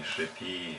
не шипи.